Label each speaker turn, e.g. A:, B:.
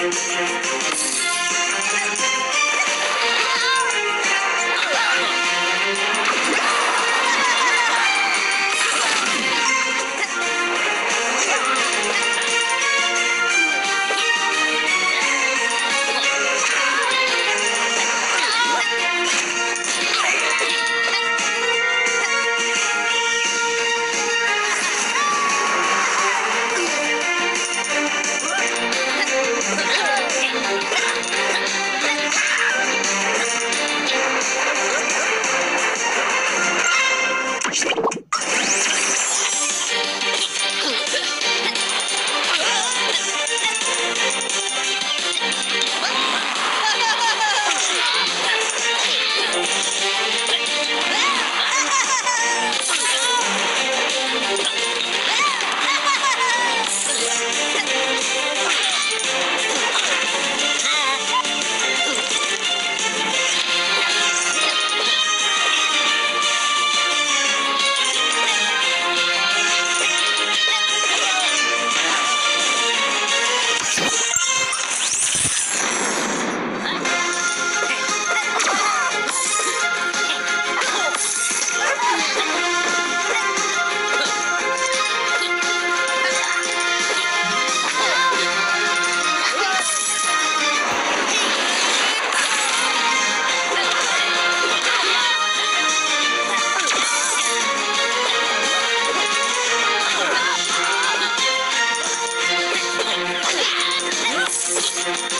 A: Thank you.
B: you.